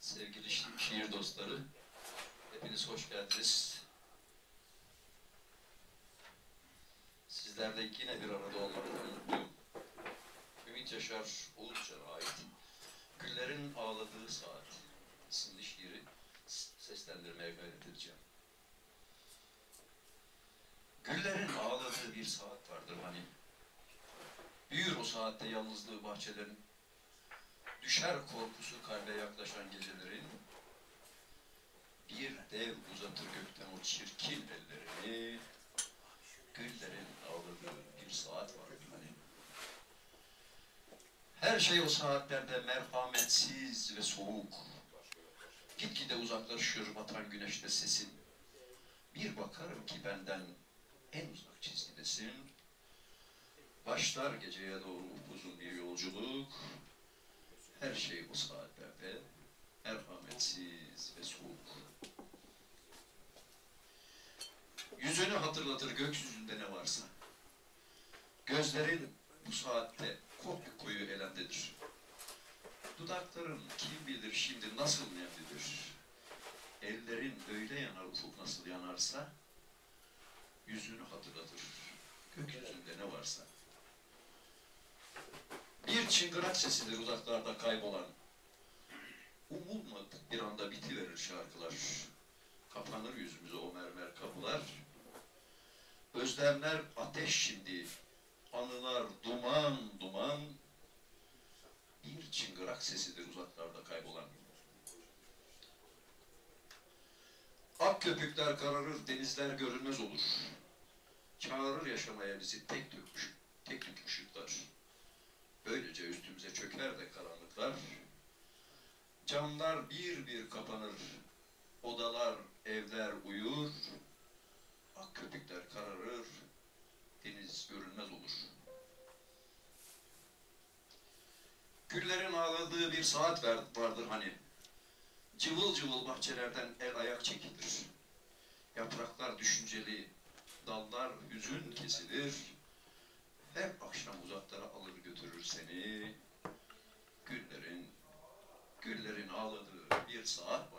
Sevgili şi- şiir dostları, hepiniz hoş geldiniz. Sizlerle yine bir arada olmaktan mutluyum. Ümit Yaşar Uluçar'a ait Güllerin Ağladığı Saat isimli şiiri seslendirmeye gayret edeceğim. Güllerin ağladığı bir saat vardır hani. Büyür o saatte yalnızlığı bahçelerin, Düşer korkusu kalbe yaklaşan gecelerin, bir dev uzatır gökten o çirkin ellerini, güllerin ağladığı bir saat var hani. Her şey o saatlerde merhametsiz ve soğuk. Gitgide uzaklaşır batan güneşte sesin. Bir bakarım ki benden en uzak çizgidesin. Başlar geceye doğru upuzun bir yolculuk. Her şey o saatlerde merhametsiz ve soğuk. Yüzünü hatırlatır gökyüzünde ne varsa. Gözlerin bu saatte kopya koyu elendedir. Dudakların kim bilir şimdi nasıl nemlidir. Ellerin öyle yanar ufuk nasıl yanarsa, yüzünü hatırlatır gökyüzünde ne varsa. Çıngırak sesidir uzaklarda kaybolan. Umulmadık bir anda bitiverir şarkılar. Kapanır yüzümüze o mermer kapılar. Özlemler ateş şimdi. Anılar duman duman. Bir çıngırak sesidir uzaklarda kaybolan. Ak köpükler kararır, denizler görünmez olur. Çağırır yaşamaya bizi tek tük, tek. Böylece üstümüze çöker de karanlıklar. Camlar bir bir kapanır. Odalar, evler uyur. Ak kararır. Deniz görünmez olur. Güllerin ağladığı bir saat vardır hani. Cıvıl cıvıl bahçelerden el ayak çekilir. Yapraklar düşünceli, dallar hüzün kesilir. Güllerin, ağladığı bir saat